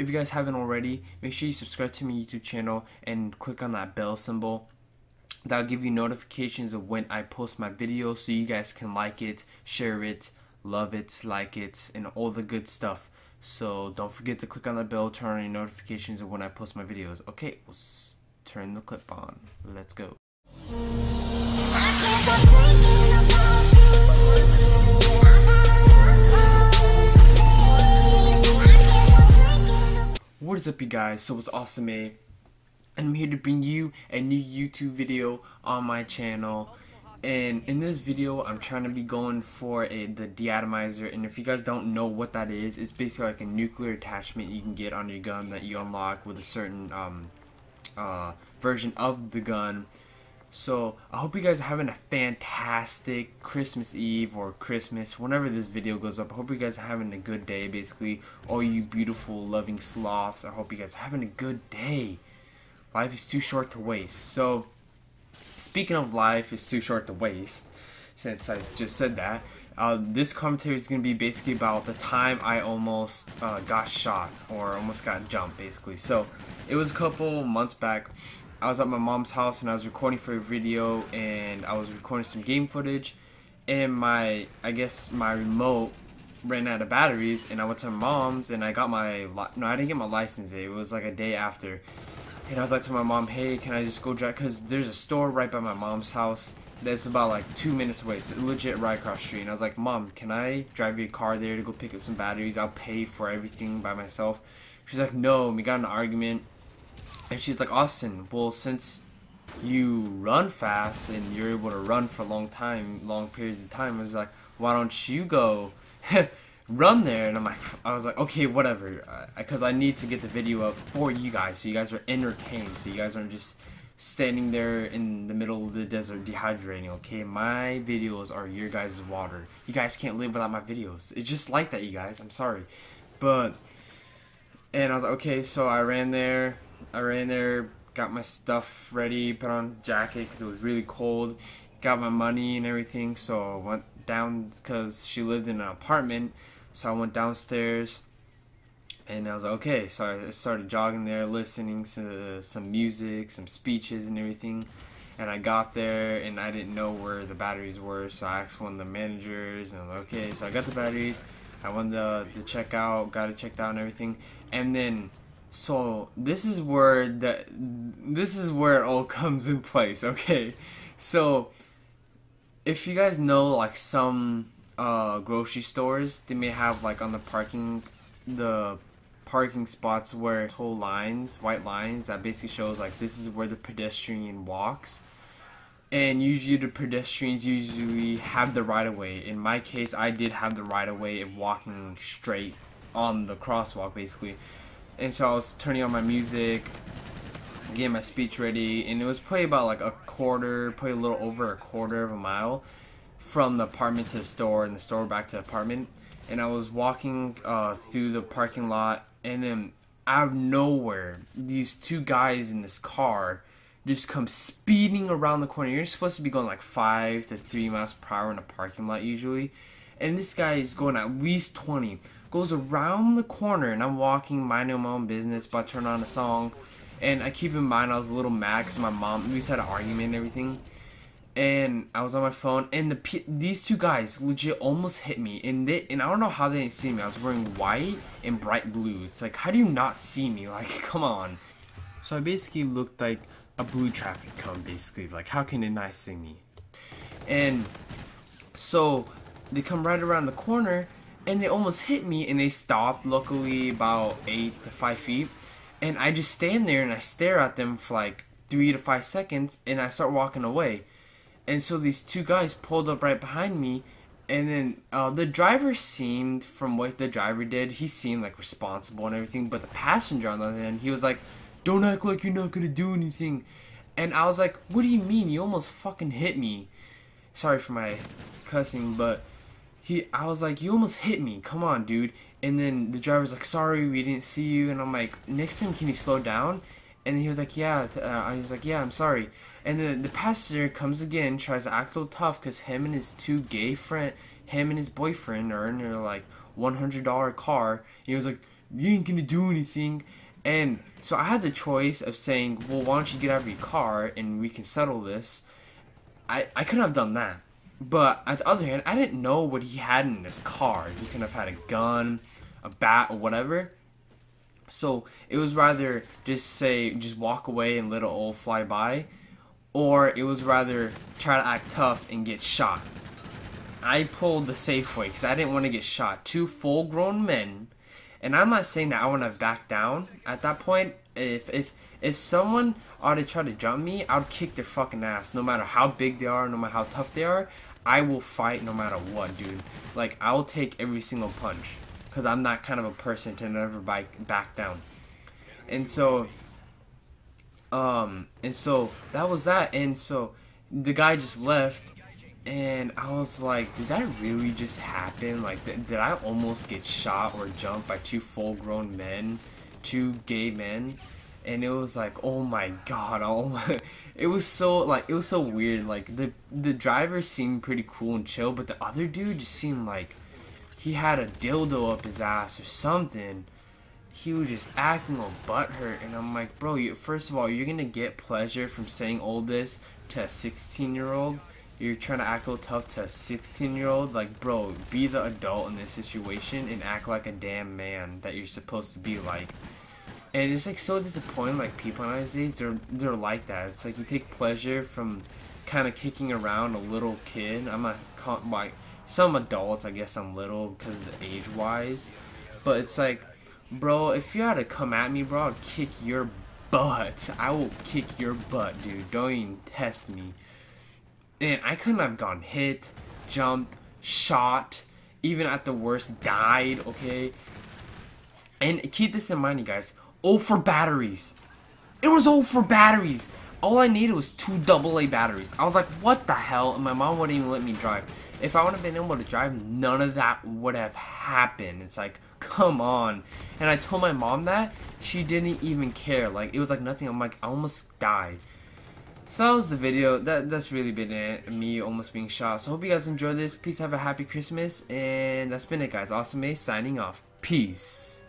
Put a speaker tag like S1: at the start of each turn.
S1: if you guys haven't already, make sure you subscribe to my YouTube channel and click on that bell symbol. That'll give you notifications of when I post my videos so you guys can like it, share it, love it, like it, and all the good stuff. So don't forget to click on the bell, turn on your notifications of when I post my videos. Okay, we'll turn the clip on. Let's go. What is up you guys, so it's Awesome A and I'm here to bring you a new YouTube video on my channel. And in this video I'm trying to be going for a the deatomizer. And if you guys don't know what that is it's basically like a nuclear attachment you can get on your gun that you unlock with a certain um, uh, version of the gun so I hope you guys are having a fantastic Christmas Eve or Christmas whenever this video goes up I hope you guys are having a good day basically all you beautiful loving sloths I hope you guys are having a good day life is too short to waste so speaking of life is too short to waste, since I just said that, uh, this commentary is going to be basically about the time I almost uh, got shot or almost got jumped, basically. So it was a couple months back. I was at my mom's house and I was recording for a video and I was recording some game footage and my I guess my remote ran out of batteries and I went to my mom's and I got my no I didn't get my license it was like a day after and I was like to my mom, hey, can I just go drive? Because there's a store right by my mom's house that's about like two minutes away. It's legit right across the street. And I was like, mom, can I drive your car there to go pick up some batteries? I'll pay for everything by myself. She's like, no. We got an argument. And she's like, Austin, well, since you run fast and you're able to run for a long time, long periods of time, I was like, why don't you go run there? And I'm like I was like okay whatever. Because uh, I need to get the video up for you guys. So you guys are entertained. So you guys aren't just standing there in the middle of the desert dehydrating okay? My videos are your guys' water. You guys can't live without my videos. It's just like that you guys. I'm sorry. But and I was like okay. So I ran there I ran there got my stuff ready put on jacket because it was really cold got my money and everything so I went down because she lived in an apartment so I went downstairs and I was like, okay. So I started jogging there, listening to some music, some speeches, and everything. And I got there and I didn't know where the batteries were, so I asked one of the managers, and I'm like, okay. So I got the batteries. I went to, to check out, got it checked out, and everything. And then, so this is where the this is where it all comes in place. Okay, so if you guys know like some uh, grocery stores, they may have like on the parking, the parking spots where whole lines, white lines that basically shows like this is where the pedestrian walks. And usually the pedestrians usually have the right of way. In my case, I did have the right of way of walking straight on the crosswalk basically. And so I was turning on my music, getting my speech ready, and it was probably about like a quarter, probably a little over a quarter of a mile from the apartment to the store and the store back to the apartment. And I was walking uh, through the parking lot, and then out of nowhere, these two guys in this car just come speeding around the corner. You're supposed to be going like five to three miles per hour in a parking lot usually, and this guy is going at least twenty. Goes around the corner, and I'm walking, minding my own business, but I turn on a song. And I keep in mind I was a little mad because my mom, we just had an argument and everything and I was on my phone, and the these two guys legit almost hit me, and they and I don't know how they didn't see me. I was wearing white and bright blue. It's like, how do you not see me? Like, come on. So I basically looked like a blue traffic cone, basically. Like, how can they not see me? And so they come right around the corner, and they almost hit me, and they stopped. Luckily, about eight to five feet, and I just stand there and I stare at them for like three to five seconds, and I start walking away. And so these two guys pulled up right behind me and then uh, the driver seemed from what the driver did he seemed like responsible and everything but the passenger on the other hand he was like don't act like you're not gonna do anything. And i was like what do you mean? You almost fucking hit me. Sorry for my cussing but he i was like you almost hit me come on dude and then the driver's like sorry we didn't see you and i'm like next time can you slow down and he was like yeah uh, i was like yeah i'm sorry and then the passenger comes again, tries to act a little tough because him and his two gay friend, him and his boyfriend are in their like $100 car. He was like, you ain't gonna do anything. And so I had the choice of saying, well, why don't you get out of your car and we can settle this. I, I couldn't have done that. But on the other hand, I didn't know what he had in his car. He could have had a gun, a bat, or whatever. So it was rather just say, just walk away and let it all fly by, or it was rather try to act tough and get shot. I pulled the safe way because I didn't want to get shot. Two full grown men, and I'm not saying that I want to back down at that point. If if if someone ought to try to jump me, I'd kick their fucking ass, no matter how big they are, no matter how tough they are. I will fight no matter what, dude. Like I'll take every single punch because I'm not kind of a person to never back back down. And so, um, and so that was that. And so the guy just left, and I was like, did that really just happen? Like, th- did I almost get shot or jumped by two full-grown men, two gay men? And it was like, oh my god, oh my. It was so like it was so weird. Like the the driver seemed pretty cool and chill, but the other dude just seemed like he had a dildo up his ass or something. He was just acting all butthurt, and I'm like, bro, you, first of all, you're gonna get pleasure from saying all this to a 16 year old. You're trying to act all tough to a 16 year old. Like, bro, be the adult in this situation and act like a damn man that you're supposed to be like. And it's like so disappointing. Like people nowadays, they're they're like that. It's like you take pleasure from kind of kicking around a little kid. I'm not like some adults. I guess I'm little because of the age wise, but it's like, bro, if you had to come at me, bro, I'd kick your butt. I will kick your butt, dude. Don't even test me. And I couldn't have gone hit, jumped, shot, even at the worst died. Okay. And keep this in mind, you guys. Oh for batteries. It was all for batteries. All I needed was two AA batteries. I was like, what the hell? And my mom wouldn't even let me drive. If I would have been able to drive, none of that would have happened. It's like, come on. And I told my mom that. She didn't even care. Like, it was like nothing. I'm like, I almost died. So that was the video. That That's really been it. Me almost being shot. So hope you guys enjoyed this. Please have a happy Christmas. And that's been it, guys. Awesome Ace signing off. Peace.